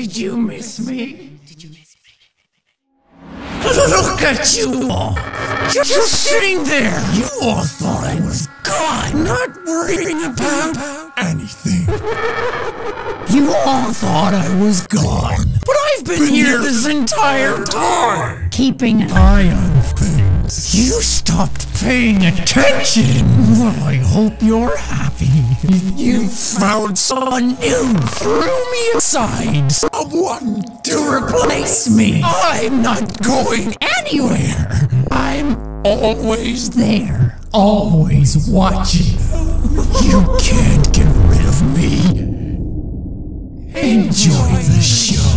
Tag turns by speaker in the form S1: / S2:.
S1: Did you miss me? Did you miss me? Look at you all! Just, just sitting there! You all thought I was gone, not worrying about anything. You all thought I was gone, but I've been, been here this entire time, keeping an eye on things. You stopped paying attention. Well, I hope you're happy. You found someone new, threw me aside, someone to replace me. I'm not going anywhere. I'm always there, always watching. You can't get rid of me. Enjoy the show.